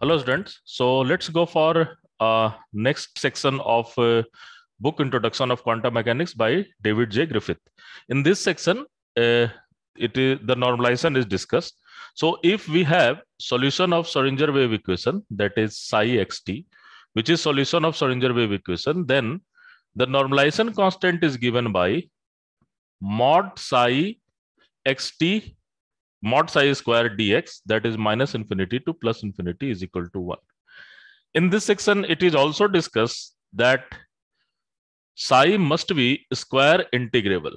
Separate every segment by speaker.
Speaker 1: Hello students. So let's go for uh, next section of uh, book Introduction of Quantum Mechanics by David J. Griffith. In this section, uh, it is the normalization is discussed. So if we have solution of Schrodinger wave equation that is psi xt, which is solution of Schrodinger wave equation, then the normalization constant is given by mod psi xt mod psi square dx that is minus infinity to plus infinity is equal to 1. In this section, it is also discussed that psi must be square integrable.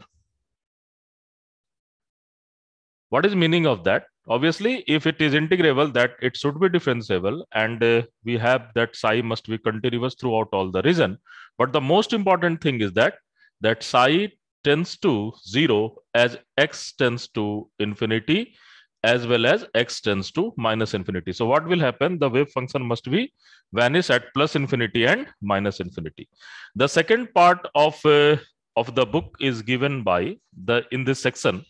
Speaker 1: What is meaning of that? Obviously, if it is integrable, that it should be differentiable and uh, we have that psi must be continuous throughout all the region. But the most important thing is that that psi tends to 0 as x tends to infinity as well as x tends to minus infinity. So what will happen? The wave function must be vanish at plus infinity and minus infinity. The second part of, uh, of the book is given by the in this section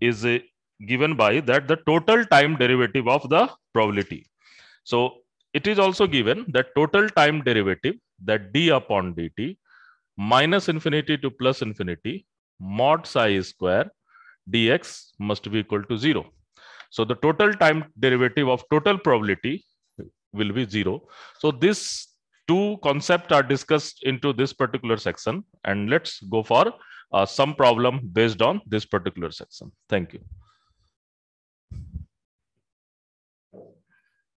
Speaker 1: is uh, given by that the total time derivative of the probability. So it is also given that total time derivative that d upon dt minus infinity to plus infinity mod psi square dx must be equal to 0. So the total time derivative of total probability will be 0. So these two concepts are discussed into this particular section and let's go for uh, some problem based on this particular section. Thank you.